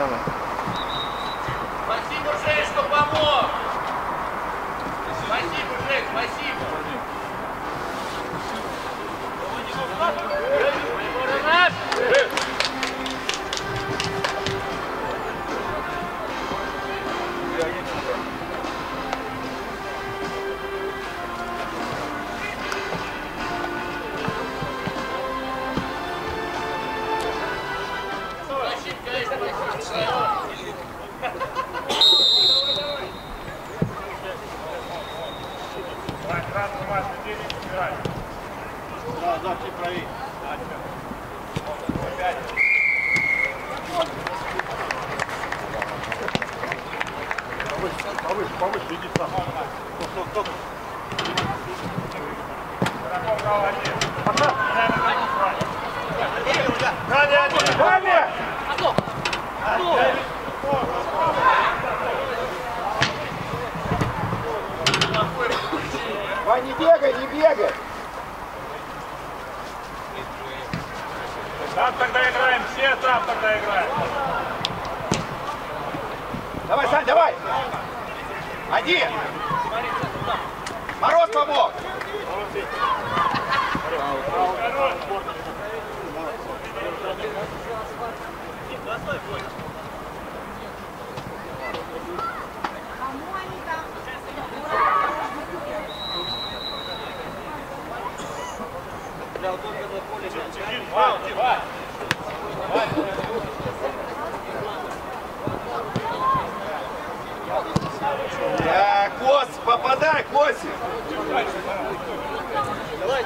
давай. Спасибо, Жень, что помог. Спасибо, Жень, спасибо.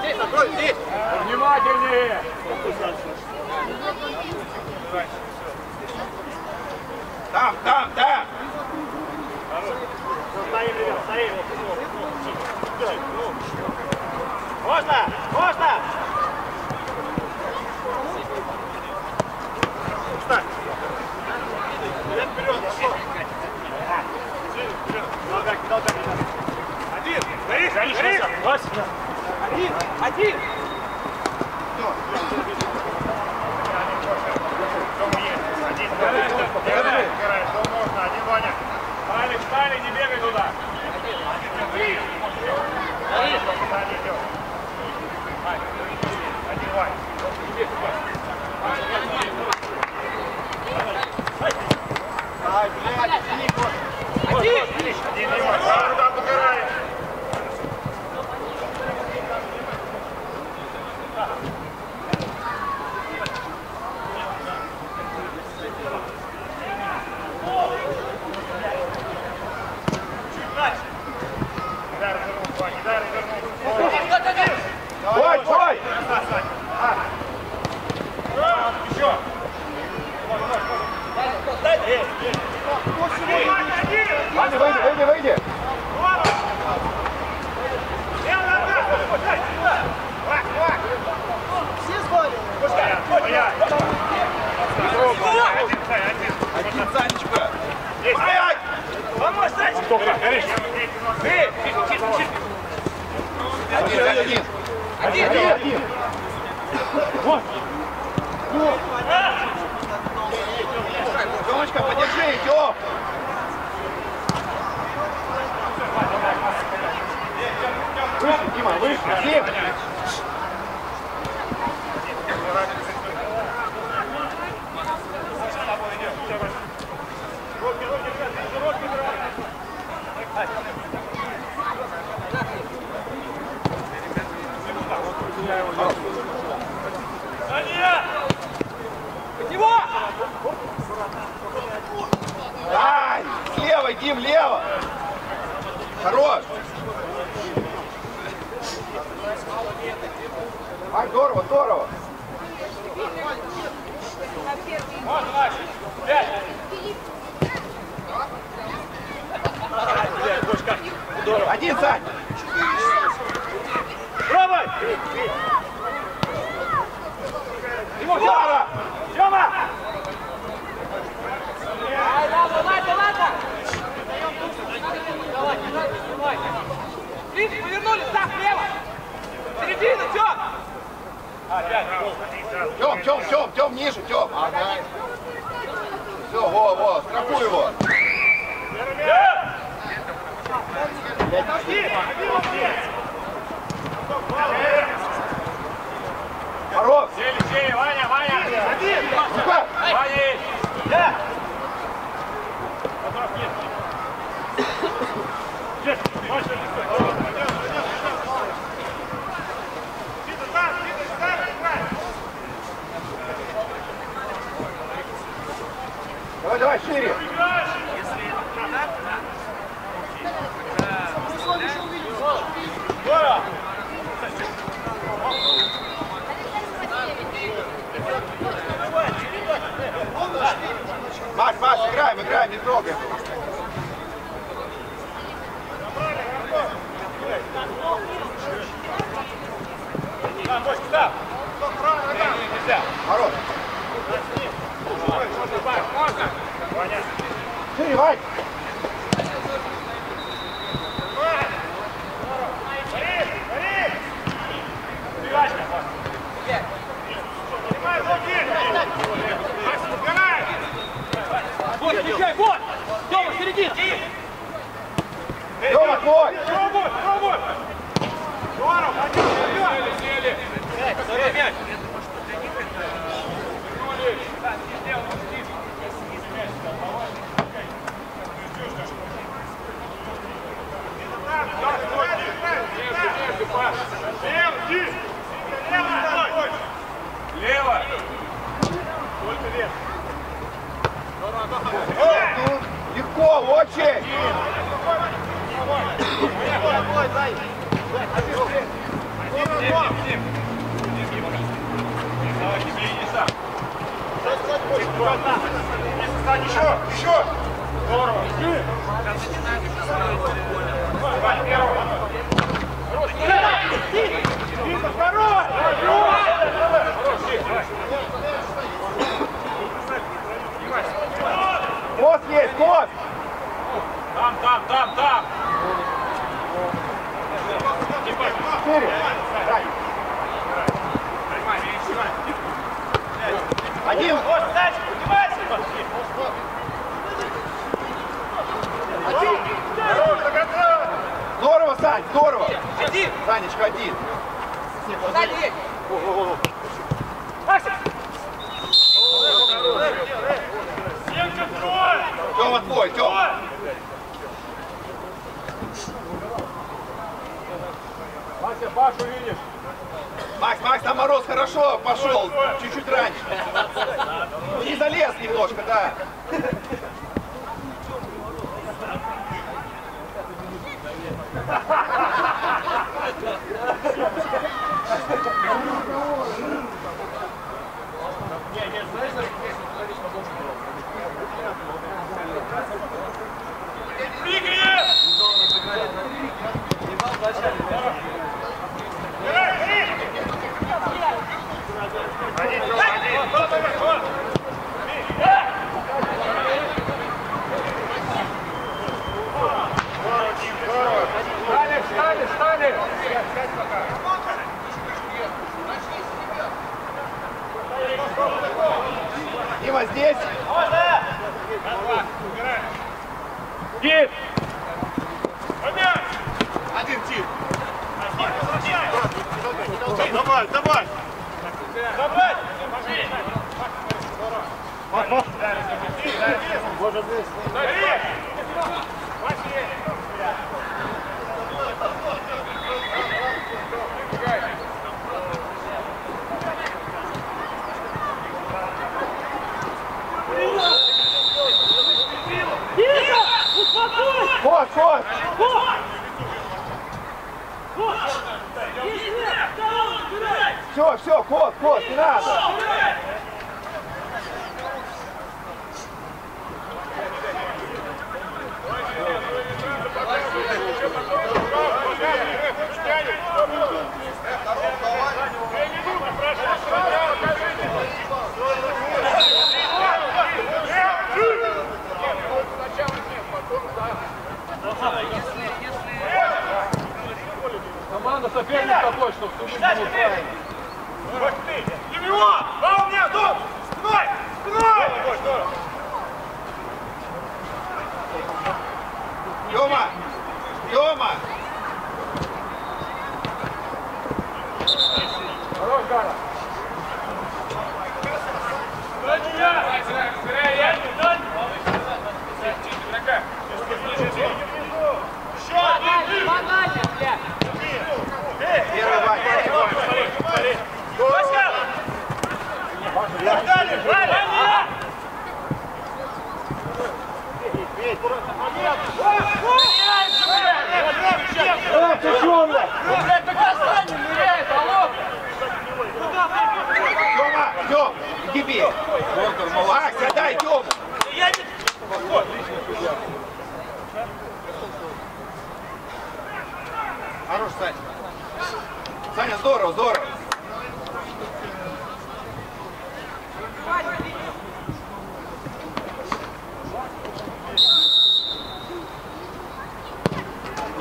здесь, открой, здесь. Внимательнее. Там, там, там. Стоим, ребят, стоим. Можно, можно. Встань. Вперед, вперед. Один, горишь, горишь. Один, один! Валя, встали, не бегай туда! Одевай! Ай, блядь, Один! Один, Один! Один, один. Один, один. Вот. Девочка, подержи, идем. Дима, выше, Дима. Все, во, во, страхуй его. Мороз! Сели, сели, Ваня, Ваня! Ну-ка! Ваня есть! Есть! Мощно, Вита, там, Вита, сюда, играй! Давай, давай, шире! Макс, Макс, играем, играем, не трогаем. Да, Костя, да! Нельзя! Мороз! Можно! Ваня! Шире, Вань! Гори! Гори! Передачка! Снимай руки! Макс, убирай! Вот, встречай, вот! Тёма, середина! Тёма, твой! Пробуй, пробуй! Здорово, один, вперед! Сели! Второй мяч! Лево! Только лево. Ну, Легко, очень! Еще, еще! Здорово! Давай, первого! Вита, второй! Мост есть, мост! Там, там, там, там! Шире! Один! Готов! Здорово, Сань, здорово! Один! Санечка, один! Сзади есть! Семка, трое! Тёма твой, Тёма! Вася, Пашу видишь? Макс, Макс, там Мороз хорошо пошел, чуть-чуть раньше. Не залез немножко, да. Прыгай! Здесь. Кит! Поднять! Один тип. Давай, давай! Забрать! Может быть. Ход, ход. Все, ход, ход, не надо. Команда соперник такой, что все Дома! Здорово, здорово.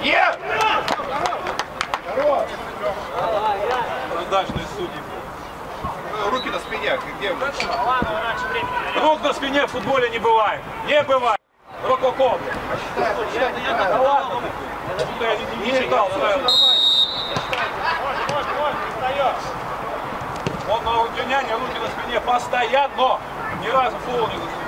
Е! Хорош! Продажные судьи. Руки на спине, где вы? Рук на спине в футболе не бывает. Не бывает. Рококо. Да ладно. Что-то я не, не читал. Правильно. Он на удивление руки на спине постоянно. Ни разу фол не заступил.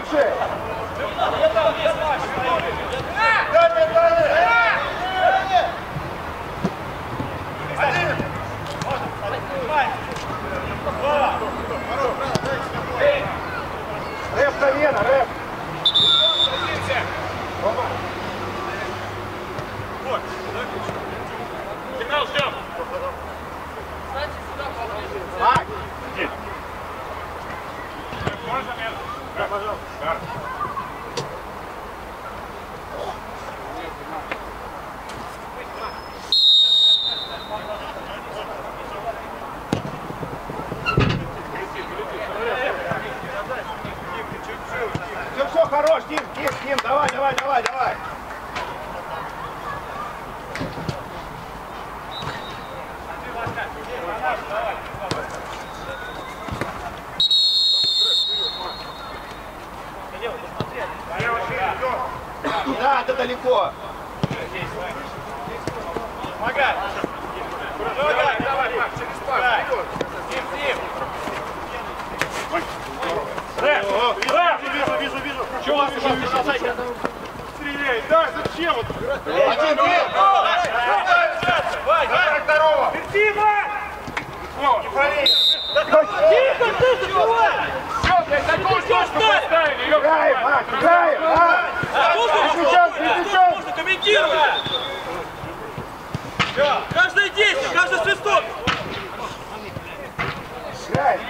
Дивочка лучше! Рэп замена, рэп! Сигнал ждем. Макс! Можно место? Да, пожалуйста. Все, все, хорош, Дим, Дим, давай, давай, давай, давай. Туда, да далеко. Помогай. Давай, давай, Макс, через пас. Дим, Дим. Рэп, рэп. Вижу, вижу, вижу. Чего вас уже висит? Стреляй. Да, зачем? Один. Верти, Вань. Не пали. Тихо, ты закрывай! Все, блядь, такую точку поставили. Играем, Макс, играем, а! Можно, сейчас. можно комментировать! Каждое действие, каждый свисток! Играем.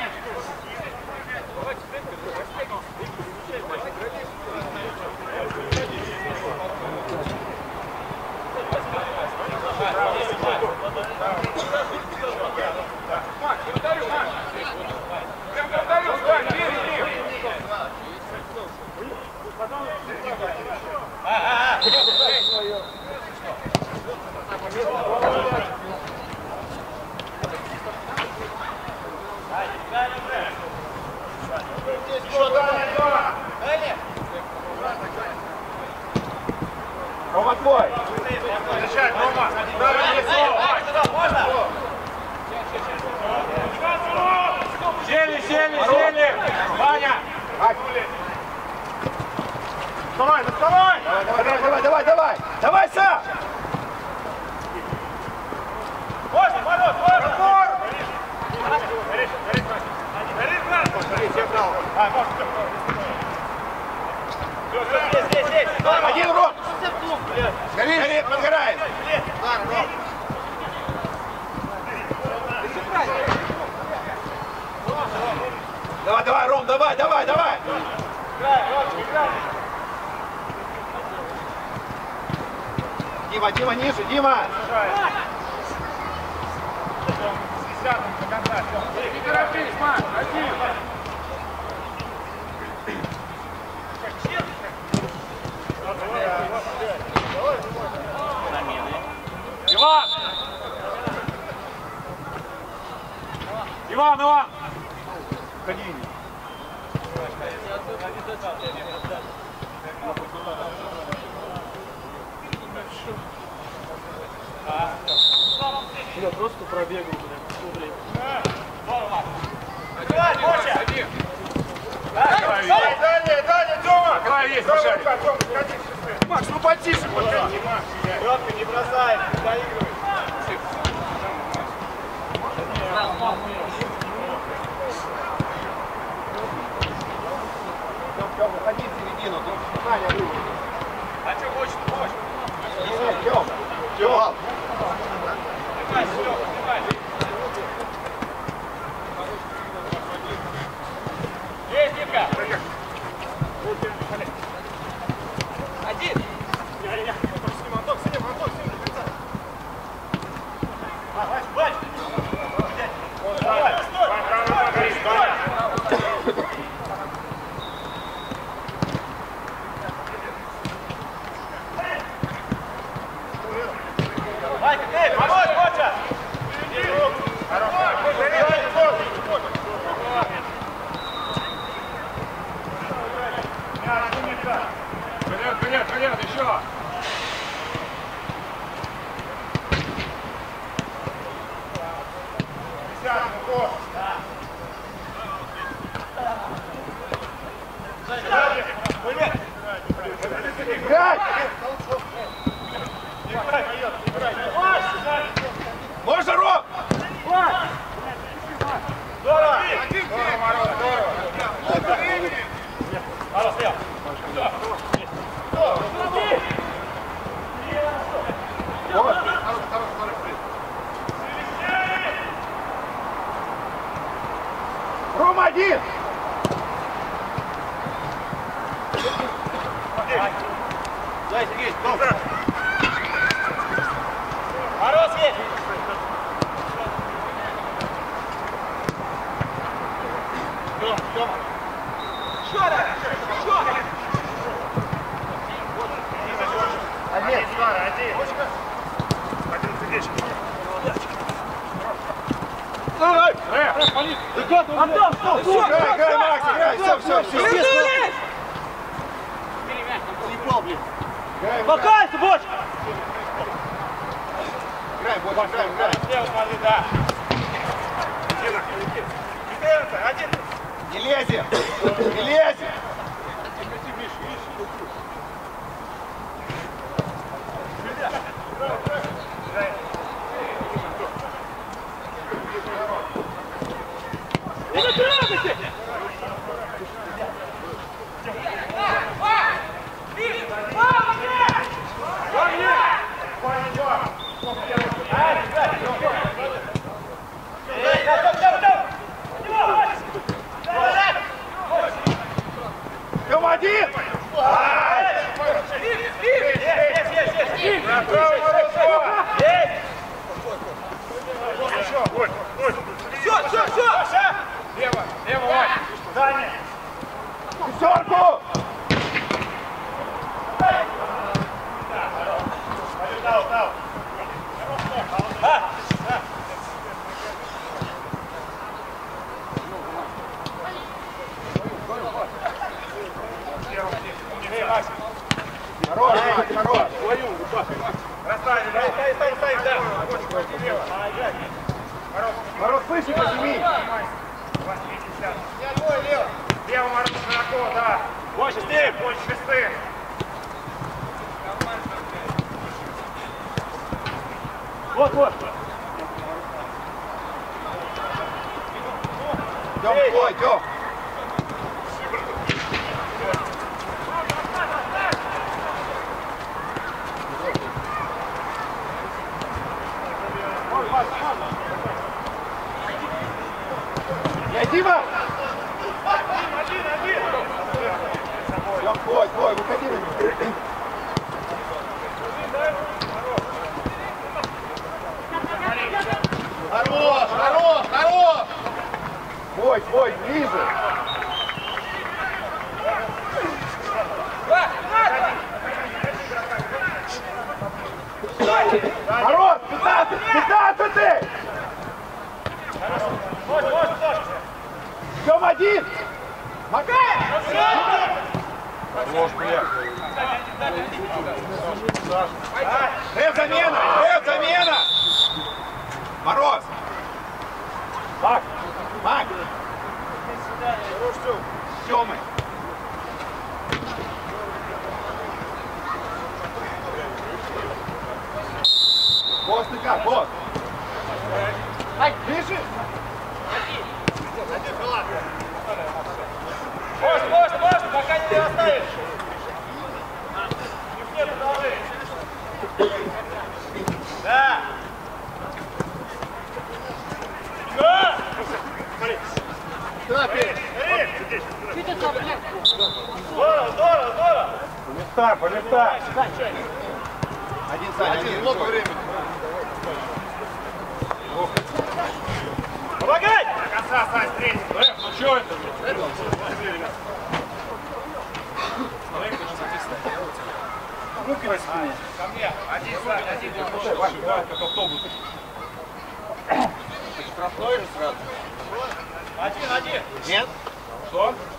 Wow. Отдал, стоп! Все, все, все, все, все, все, все. Заебал, блин. Покайся, бочка! Играй, бочка, играй, играй. Где вот воды, да. Где это? Один. Не лезет! Не лезет! Мороз, выше подними. Лево, Мороз, широко, да. Больше, Стив. Больше, шесты. Вот, вот. Идем, идем.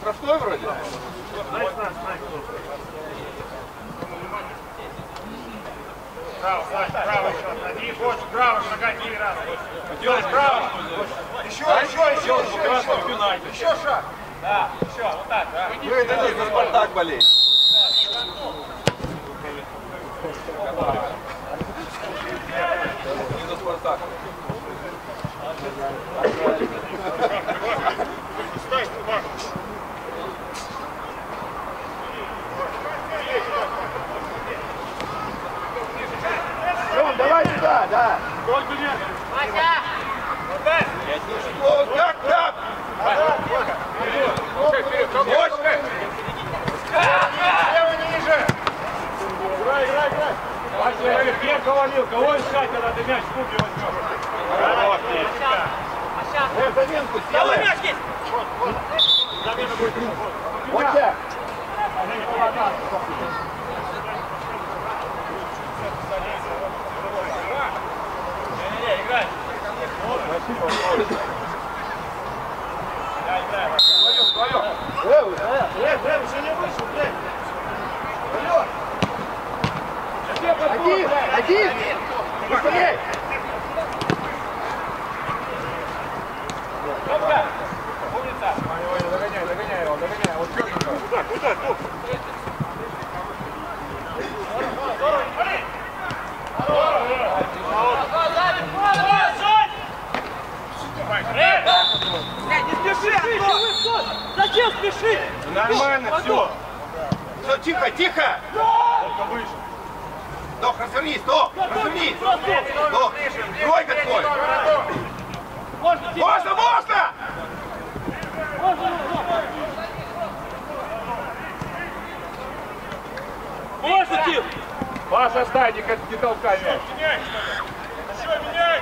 Штрафной вроде? Право, Сань, право еще. Один, больше, право, шагай, три раза. Делай право. Еще, еще, еще, еще, Красный пенальти. еще шаг. Да, еще, вот так, да. Ну это не за Спартак болеет. Не за Спартак. Сюда, да. Только нет. О, как, как? Больше. Лево ниже. Играй, играй, играй. Вася, Пьерка валил. Кого искать, когда ты мяч в кубе возьмешь? Э, заменку сделай. Вот так. Не, играй. Вдвоем, вдвоем. Левый. Рэп, рэп, еще не вышел, рэп. Один, один. Быстрее. Умница. Догоняй, догоняй его, догоняй. Черненько. Куда, куда, куда? Антон! Зачем спешить? Нормально, все. Все, тихо, тихо. Только выше. Дох, развернись, Дох, развернись. Дох, тройка твой. Можно, Можно, можно. можно, можно, Тим! Паша, стай, не, не толкай мяч. Меняй. Еще меняй.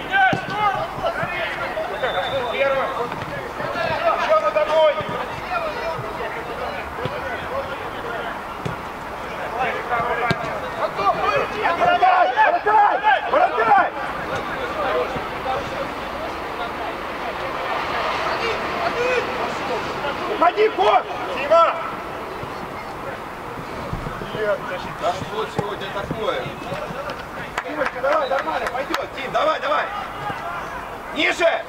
Меняй, Первый. Еще надо мной. Разбирай, разбирай, разбирай. Уходи, кот! Тима. Да что сегодня такое? Тимочка, давай, нормально, пойдет. Тим, давай, давай. Ниже!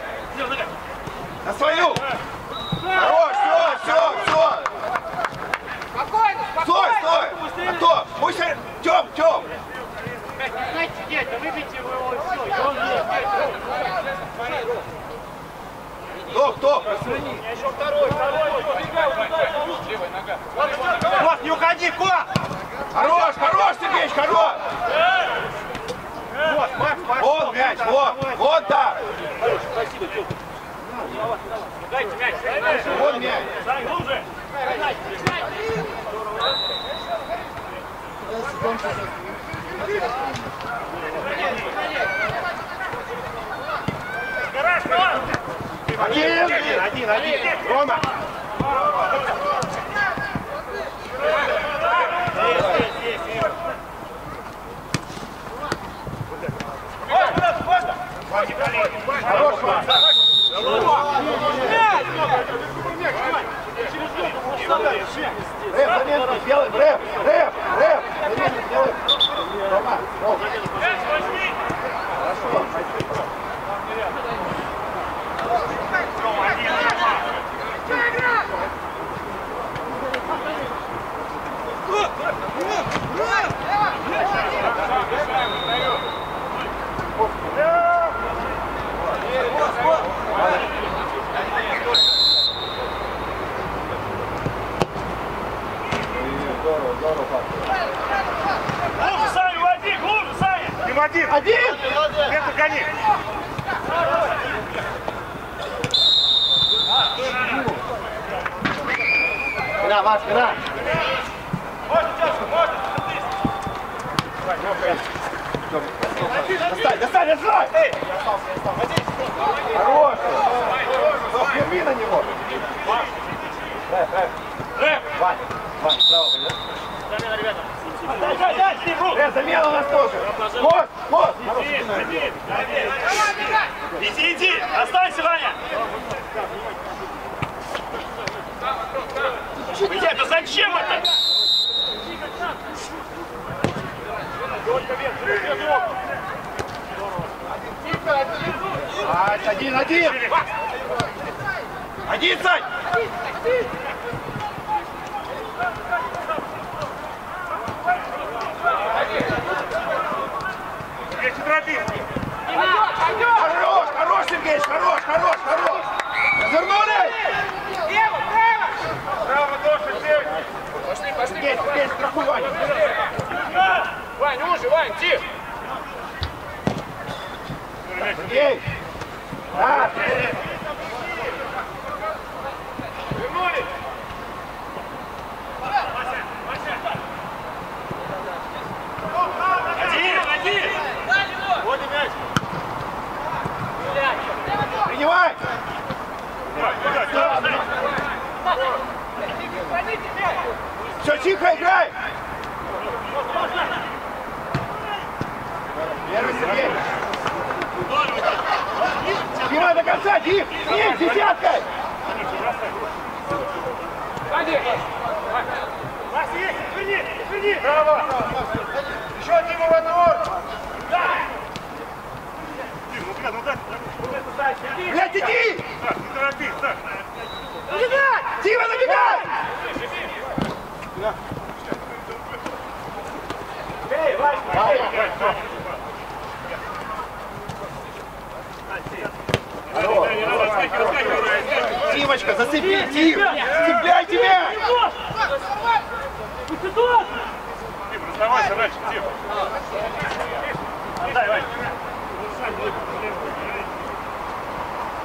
На свою! Хорош, все, все, все! Спокойно, Стой, стой! А кто? Пусть... Тем, Тем! Знаете, да выбейте вы его, все, и он не кто, кто? Еще второй, второй. Кот, не уходи, кот! Хорош, хорош, Сергеич, хорош! Вот, Макс, Макс. Вот мяч, вот, вот так. Спасибо, Тёка. Дайте мяч. Вот мяч. Глубже. Гараж, один, один. Рома. Хорош, Вань. Рэп, заметно, сделай, рэп, рэп, рэп. Заметно, сделай. Рома, Рома. Глубже, Все, тихо, играй! Первый Сергей! Дима до конца, Дим! Дим, десяткой! Сзади! Вас есть! Верни! Верни! Браво! Еще один во двор! Дай! Блядь, иди! Так, не торопись, так! Дима, набегай! Не надо, отскакивай, отскакивай! Димочка, зацепи, Дим! Цепляй тебя! Дим, раздавайся раньше, Дим! Отдай, Вань!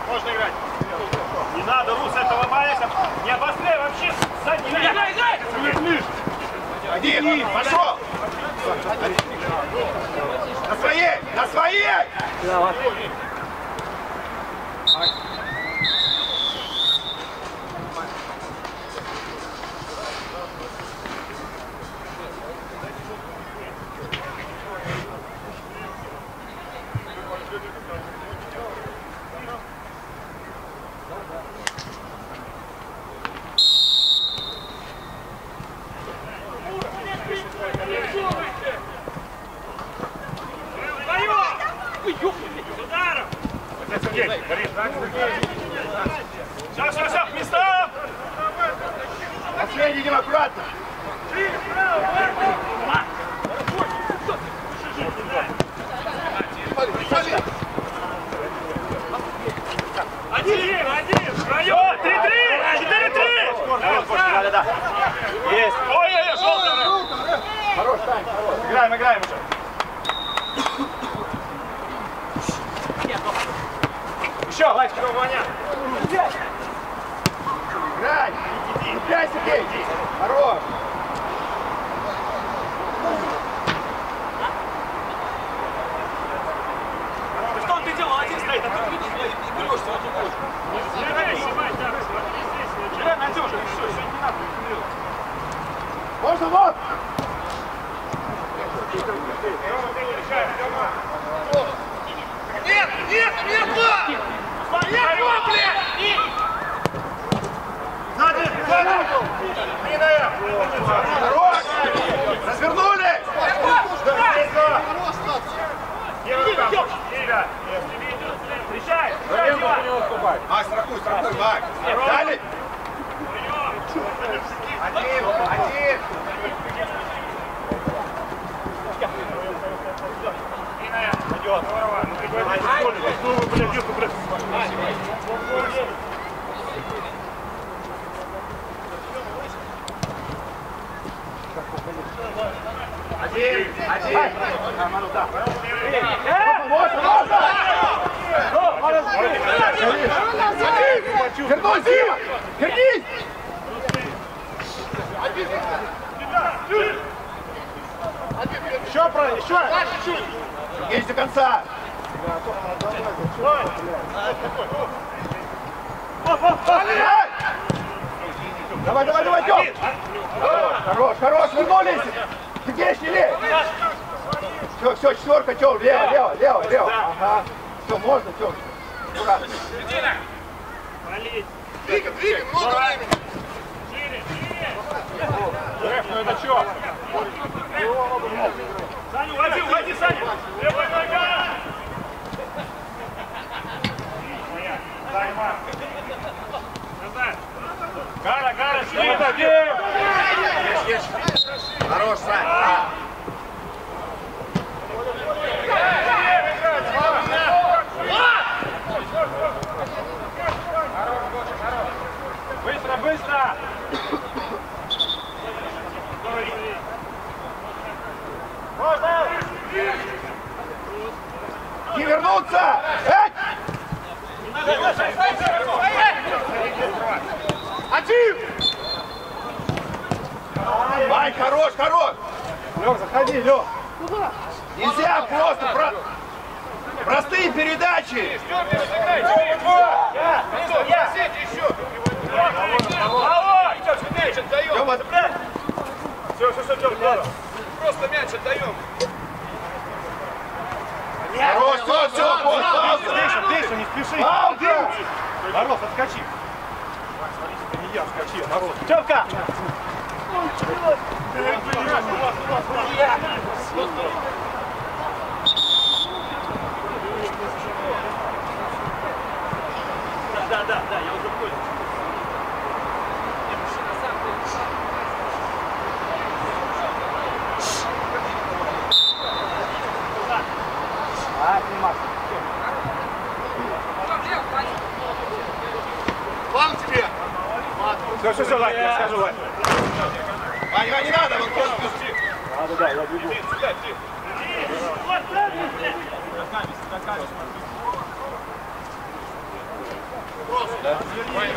Можно играть! Не надо, Рус, этого бояться! Не обостряй вообще! Сзади! Играй, играй! Один, пошел! На своей, на своей! Аккуратно! Один, один! Все, три-три! Четыре-три! Да, да, Есть! Ой-ой-ой, желтый! Хорош, Тань, хорош! Играем, играем уже! Еще, Вадька! Играй! Цепляй, Сергей! Хорош! Что ты делал? Один стоит! Можно вот! Нет, нет, нет, нет! Нет, вот, блядь! Развернули! Встречай! Макс, страхуй, страхуй, Макс! Дали! Один, один! Один, один! Вернусь, Дима! Вернись! Еще, правильно, еще! Есть до конца! Давай, давай, давай, Тём! Хорош, хорош, вернулись! Не лезь! Все, все, четверка, Тём, лево, лево, лево, лево. Ага. Все, можно, Тём. Аккуратно. Двигаем, двигаем, много времени! Реф, ну это что? Саня, уходи, уходи, Саня! Левая нога! Займа. Гара, Гара, слева! Хорош, Сань. Быстро, быстро! Не вернуться! Эй! Один! Вань, хорош, хорош! Лёг, заходи, Лёг! Нельзя просто про... простые передачи! Все, все, все, Тём, Просто мяч отдаем! хорош, все, все! Дальше, дальше, не спеши! Мороз, отскочи! Это не я, отскочи, Мороз! Тёмка! Все, все, Вань, я скажу, Вань. Вань, Вань, не надо, вот просто пусти. Да, да, я бегу.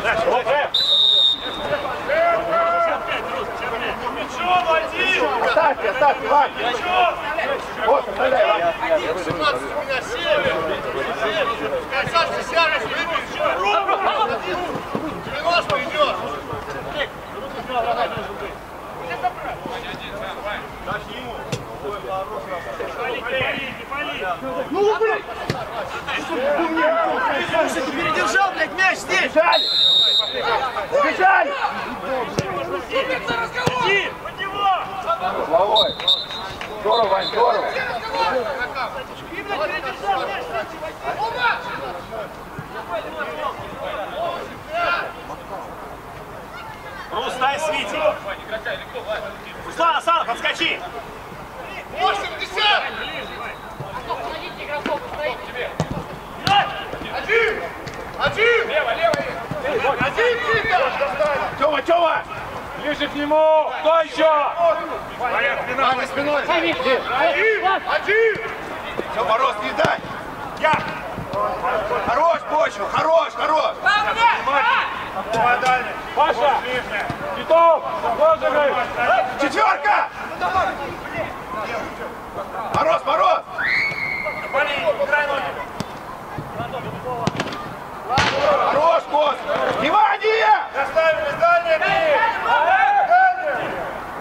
Дальше, вот, э. Оставьте, оставьте, Вань! Вот, оставляй! 17 у меня 7! Саша, сядешь, выпей! 90 идет! Передержал, блядь, мяч здесь! Бежали! Бежали! Головой! Здорово, Вань, здорово! Рустай с Витей. Руслан, Асан, подскочи. 80! Один! Один! Лево, лево! Один, Вика! Тёма, Тёма! Ближе к нему! Кто еще? Твоя спина. Ваня, спиной! Один! Один! Все, Мороз, не дай! Я. Хорош почву, хорош, хорош! Давай дальний. Паша! Титов! Розовый! Четверка! Мороз, Мороз! Вали, играй ноги. Внимание! Оставили дальние бери!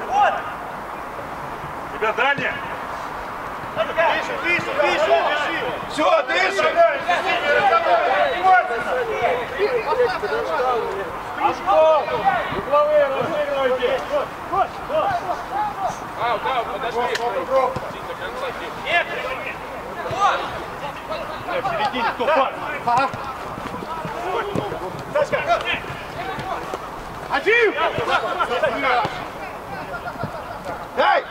Дальние! Тебя дальние? Тише, тише, тише, тише! Все, дыши! Угловые разыгрывайте! В середине кто пар? Сашка! Один! Дай!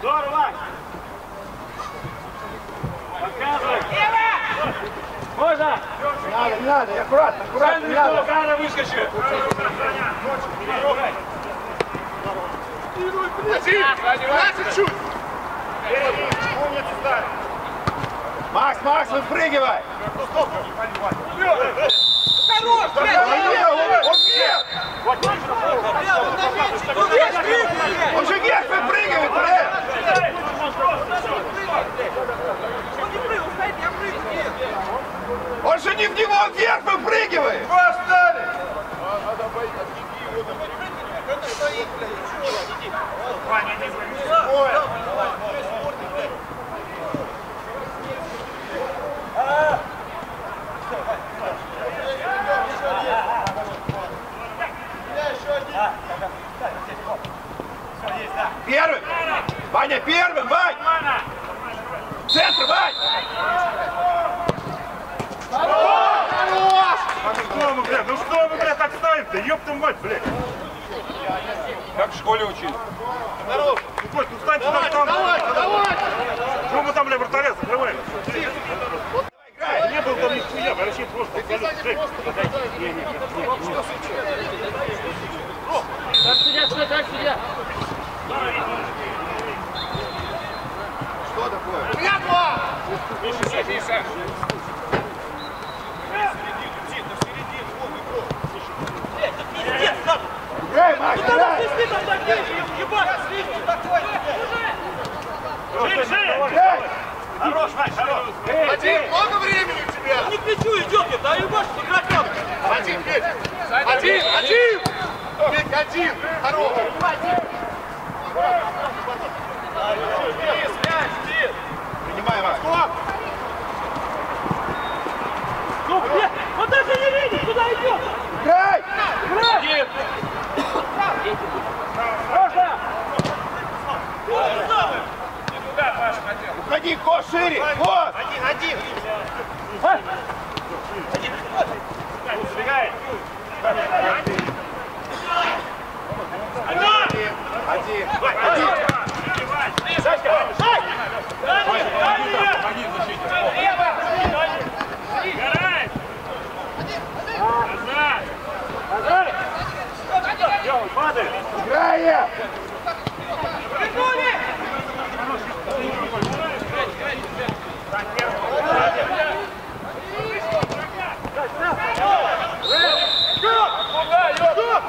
Здорово! Показывай! Можно! Не надо, аккуратно, аккуратно, не надо. Гара выскочи. Ставь! Макс, Макс, выпрыгивай! Хорош, блядь! Он вверх, он блядь! Он же вверх выпрыгивает, блядь! Он не прыгал, стоит, я же не в него, он вверх выпрыгивает! Не Ой! Первый! Ваня, первым, Вань! Центр, Вань! А что мы, блядь, ну что мы, блядь, так ставим-то? Твою мать, блядь! Как в школе учили. Ну, Кость, ну встаньте там, там! Давай, давай! Чего мы там, блядь, вратаря закрываем? Не был там нихуя, вообще просто. Жень, не, не, не, не. Что такое? Играй, Макс, играй! Жень, Жень! Играй! Один, много времени у тебя? Не плечу идет, я да, ебашь, играть надо. Один, Петь! Один, один! Петь, один! Хорош! Принимай, Макс. Ну, блядь, вот даже не видит, куда идет. Играй! Один. Уходи, Ко, шире! Ко! Один, один! Забегай! Один! Сашка! Помоги защитник. Гарай! Назад! Делай, падай! Играем!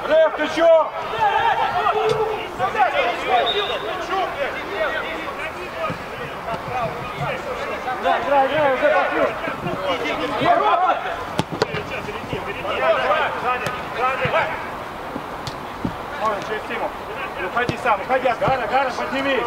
Рэп, ты чё? Сзади, сзади! Можно через Тиму. Уходи сам, уходи. Гара, Гара, подними.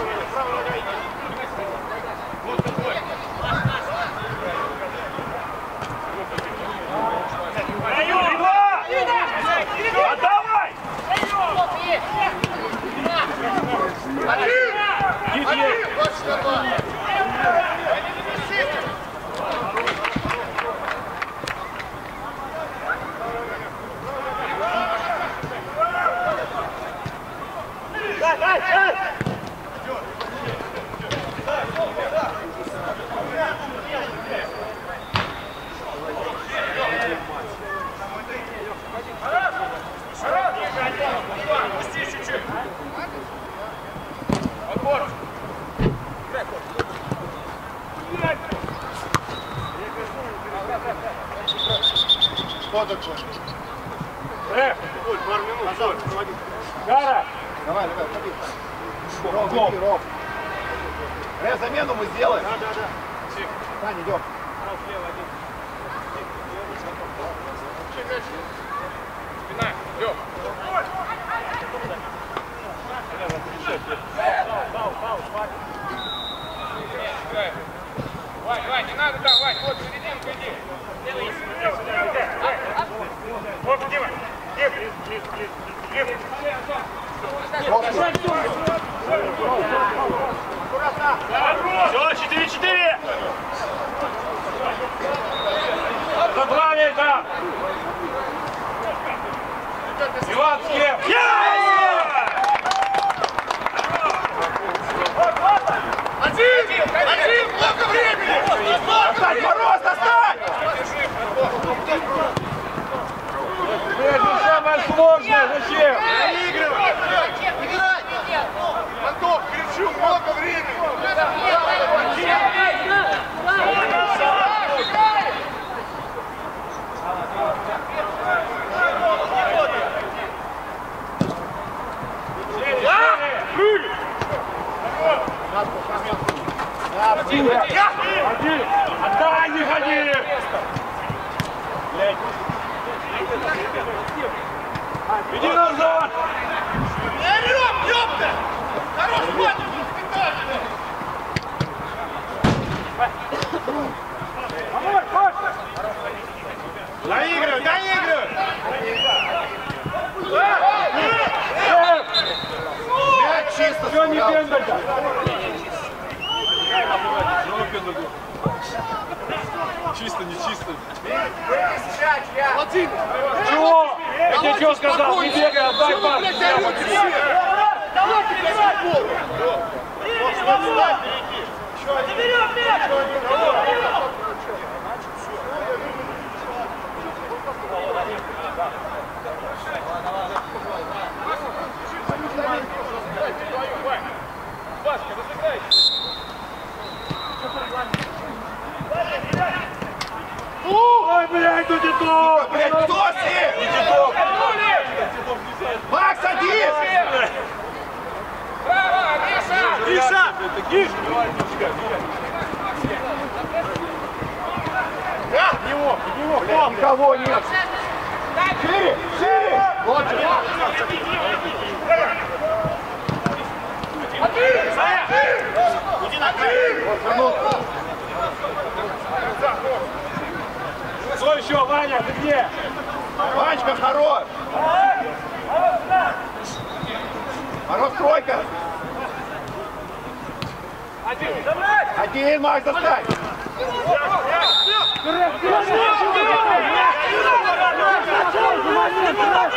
Тройка! Один, Макс, достань!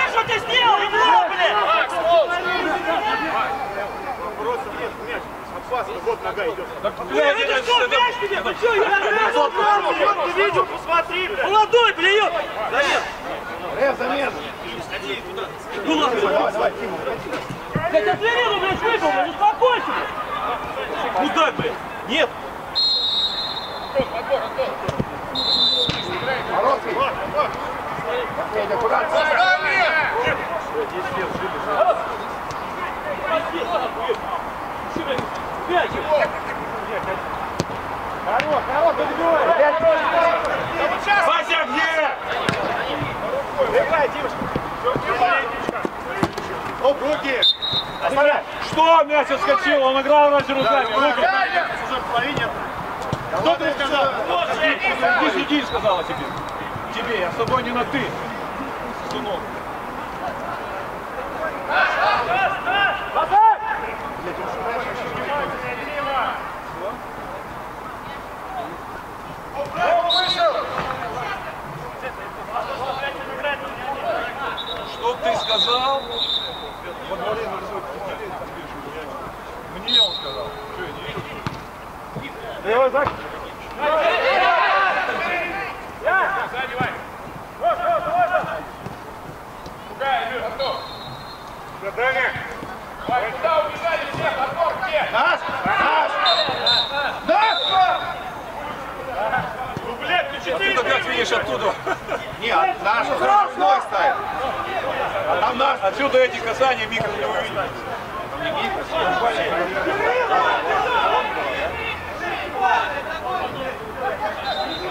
Что ты сделал, ебло, блядь? Вот нога идет. Блядь, Это что, мяч тебе? Ты что, я Ты видел, посмотри, блядь. Молодой, блядь! Э, замена! Ну ладно. Давай, давай, Тима. Блядь, отвери, блядь, выпал, блядь, успокойся, блядь. Ну дай, блядь. Нет. Мороз, Федя, аккуратно! Хорош, хорош, забивай! Вася, где? Оп, руки. Оставляй! Что мяч отскочил? Он играл раньше руками. Руки! Уже в половине. Кто ты сказал? Иди сиди, сказала тебе. Тебе, я с тобой не на ты. Сынок. Что ты сказал? Мне он сказал. Что, я не вижу? Ты его так? Задание. Куда убежали все? Подбор где? Наш! Наш! Наш! Ну, ты А ты как видишь оттуда? Нет, наш штрафной ставит. А там наш. Отсюда эти касания микро не увидишь.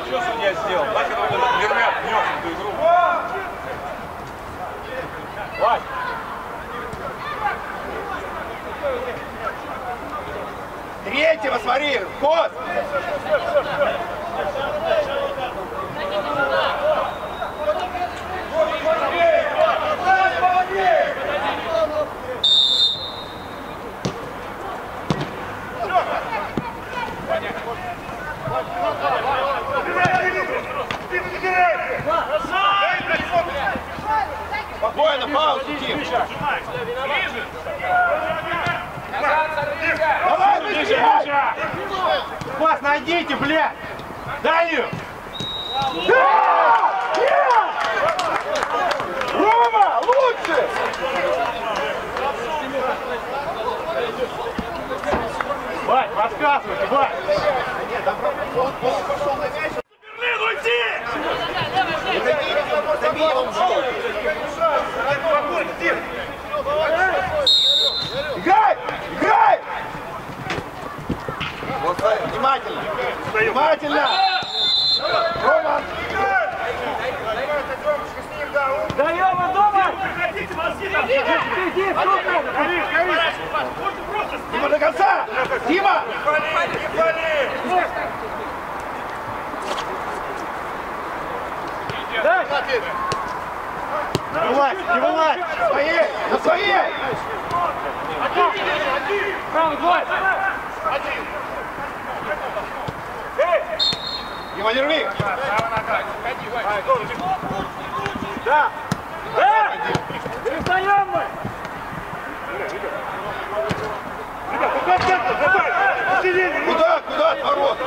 Что судья сделал? Нахер он Вермят внес в эту игру. Вась, Третьего смотри, ход! Спокойно, паузу, Тим. Давай быстрее! Пас, найдите, блядь! Дальнюю! Да! Нет! Рома, лучше! Вать, подсказывайте, Вать! Он пошел на мяч. Играй! Играй! Вот, внимательно! Внимательно! Рома! Даем, дома! Хотите, Василий! Иди, иди, супер! Гори, гори! Дима до конца! Дима! Не вылазь, не вылазь! Своей! На своей! Правый, двое! Дима, не рви! Да! Да! Перестаем мы! Куда центр? Усиление! Куда? Куда от ворот?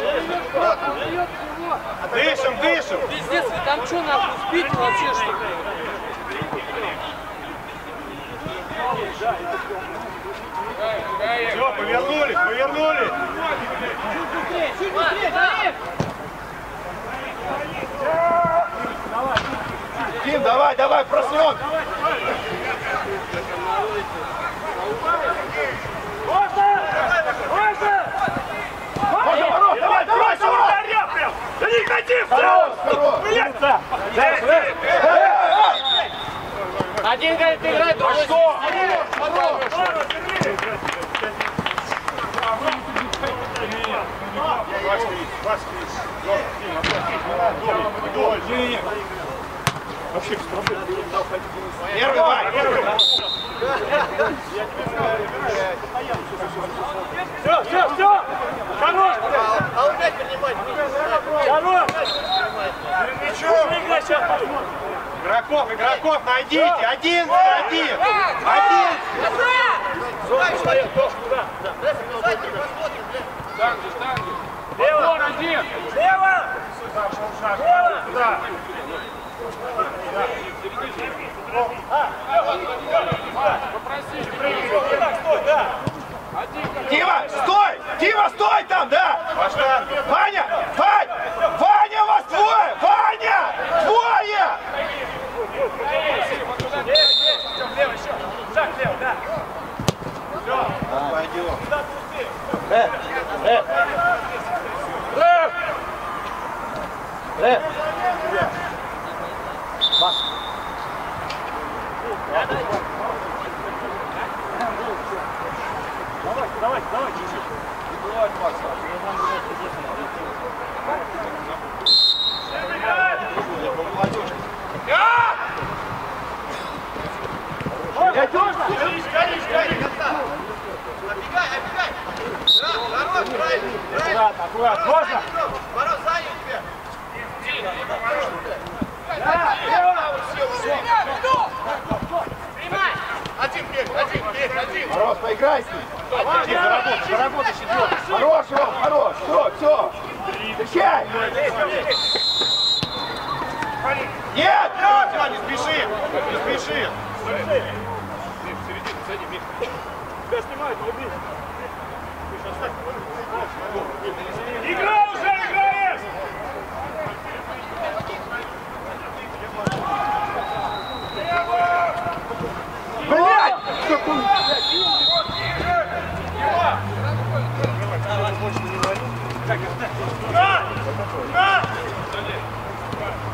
Дышим, дышим! Пиздец, вы там что, нахуй, спите вообще, что ли? Все, повернулись, повернулись! Дим, давай, давай, просрет! Можно ворот! Давай, давай, ворот! Блядь! Один говорит, играй, другой Что? Первый, Вань! Все, все, все! Хорош! Хорош! Играй сейчас! Игроков, игроков, найдите! Один, один! Один! Лево! один! Лево! Лево! Да! Дима, стой! Дима, стой там, да! Ваня! Вань! Ваня, вас двое! Ваня! Двое! Давай, давай, чуть-чуть. Аккуратно, аккуратно. Можно? Да, лево! Мороз, поиграй с ним! Заработай, заработай четвертый. Хорош, Ром, хорош! Все, все! Встречай! Нет! Все, не спеши, не спеши. Тебя снимают, убей. Игра уже играешь! Блядь!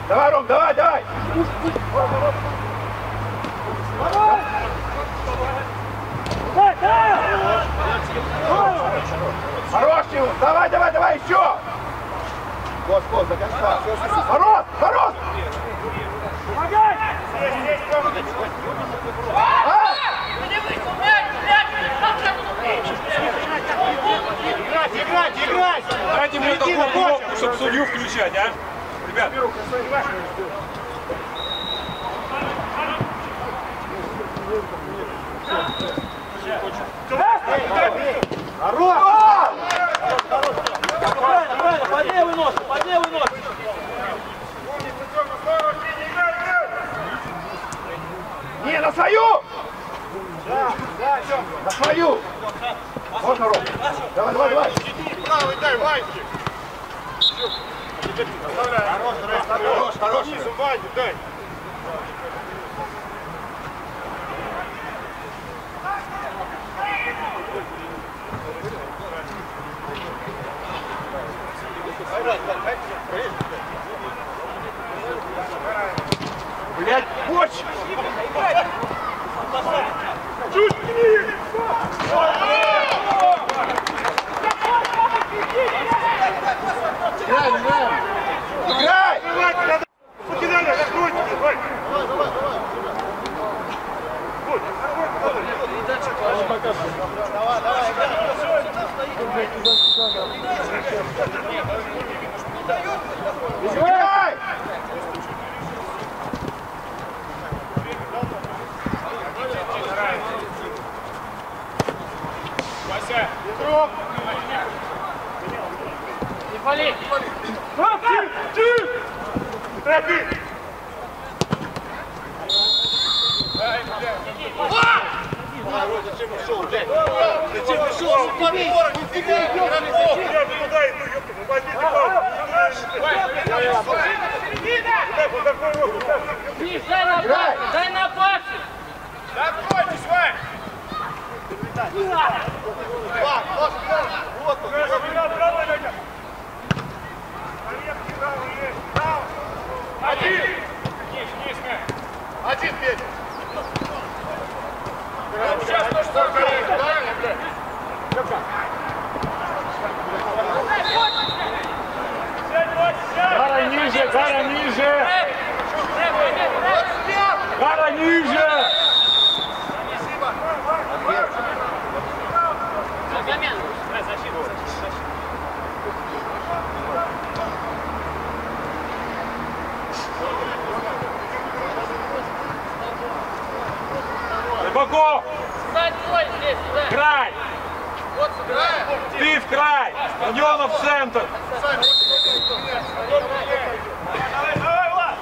Давай, Ром, давай, давай! Хорош, Тимур! Давай, давай, давай, еще! Гос, гос, до конца. Хорош, хорош! А? Играть, играть, играть! Дайте мне такую кнопку, чтобы судью включать, а? Ребят, Край! Ты в край! Стадионов в центр! Давай, давай, Влад.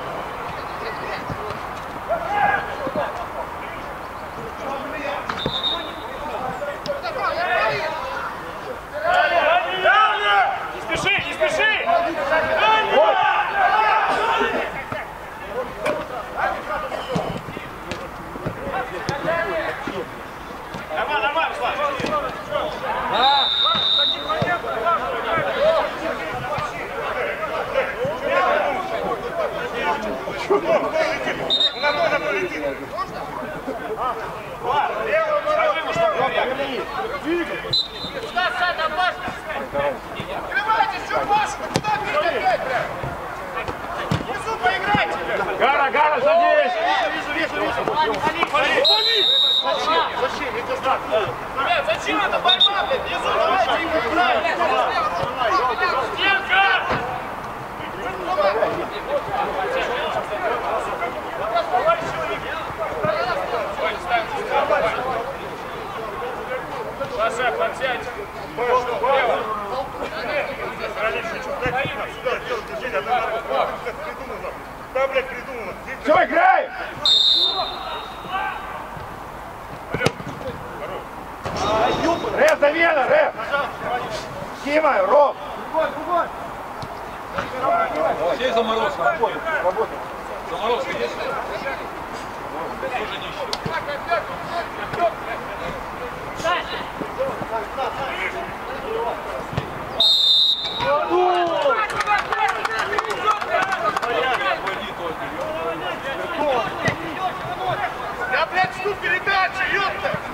Не спеши, не спеши! Нормально, нормально, Слав. На ногу полетит. Влад, левую ногу, чтобы Сюда, сюда, на пас. Открывайте, что Паша, ну куда бить опять, блядь? Внизу поиграйте! Гара, Гара, садись! Вижу, вижу, вижу! Пали, пали, пали! Зачем? Зачем? Это знак. Ребят, зачем это борьба, блядь? Внизу давайте их играем! Стенка! Паша, подсядь. Сюда, делай движение. Как придумано. Да, блядь, придумано. Здесь, Все, играй! Сейчас замена, Рэп! Сима, Ром! Другой, другой! Сей заморозка. Работай. Заморозка есть? Тоже нищий. Я, блядь, жду передачи, ёпта!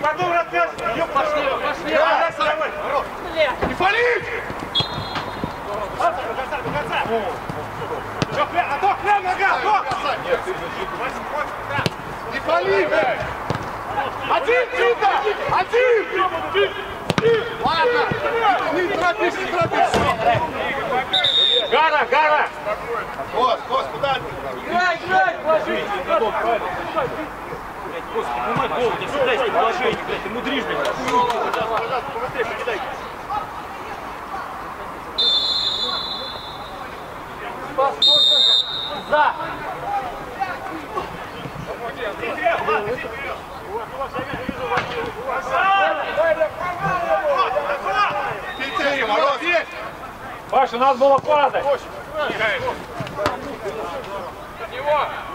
Потом развязывай. Пошли, пошли. Не фалить! А то прям нога, то! Не фали, блядь! Один, Тита! Один! Ладно! Не торопись, не торопись! Гара, гара! Кос, Кос, куда ты? Играй, играй, положи. Господи, понимай, голову, тебе всегда есть положение, блядь, ты мудришь, блядь. За. Четыре, Мороз. Паша, надо было падать.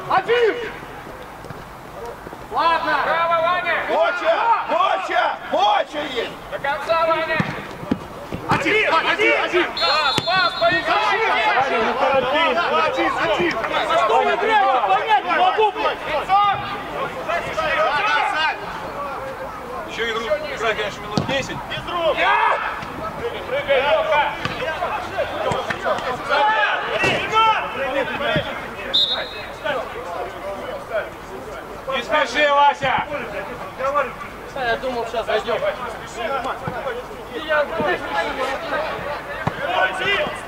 Один! Ладно! Браво, Ваня. Моча, моча, моча есть. До конца, Ваня. Один! Один! Один! Пас, пас, поиграй. Не торопись. Один! Один! Что вы играете? Понять не могу, блядь. Еще игру играть, конечно, минут 10. Не спеши, Вася! Я думал, сейчас зайдем.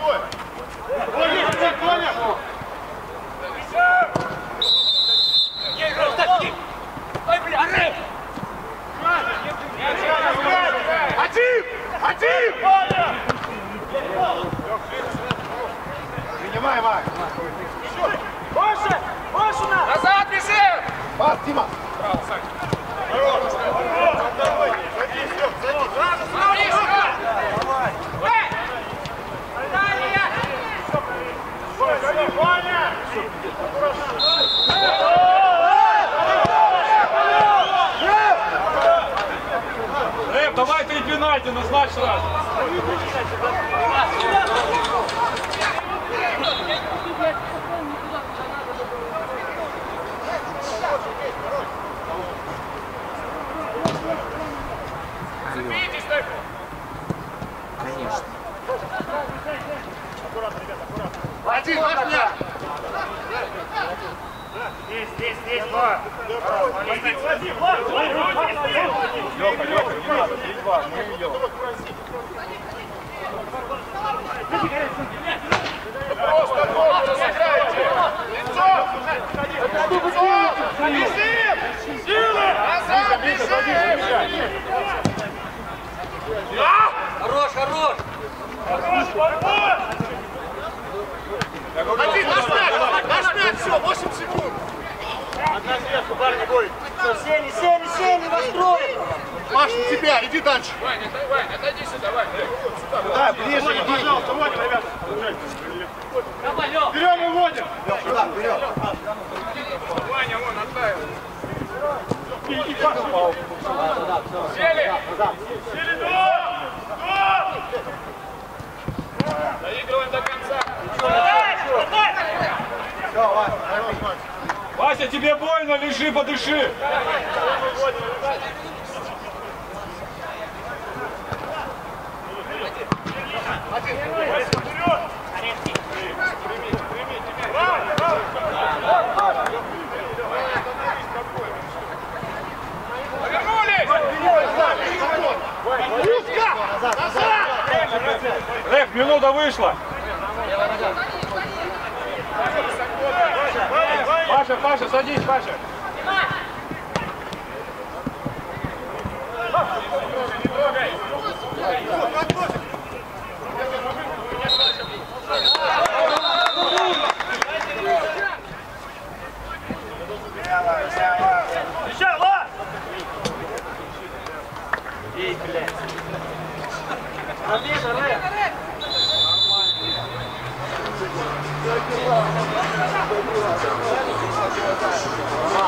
Ой, бля, Рэп! Один! Один! Принимай, Мак. Больше! Больше на! Назад бежим! Пас, Дима. Рэп, давай три пенальти, назначь сразу. Один! Наш мяч! Здесь, здесь, здесь, два. Леха, Леха, не надо, 3-2, мы ее. Просто ногу разыграйте! Лицо! Бежим! Силы! Назад бежим! Хорош, хорош! Один! Наш мяч! Наш мяч! Все, 8 секунд! Сени, Сени, Сени, настроен! Маш, на тебя! Иди дальше! Ваня, дай, Ваня, отойди сюда, Ваня. Сюда, ближе иди. Пожалуйста, Ваня, ребята. Давай, Лёх! Берем и вводим. Сюда, вперед. Ваня, вон, отдай. И, и Паша. Сели! Сели, два! Два! Доигрываем до конца. Все, Вась, хорош, Вась. Вася, тебе больно, лежи, подыши. Рэп, минута вышла. Паша, Паша, садись, Паша.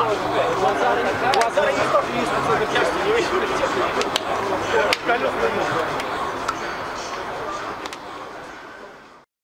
У Азара есть тоже лестница, но часто не очень. Колесная лестница.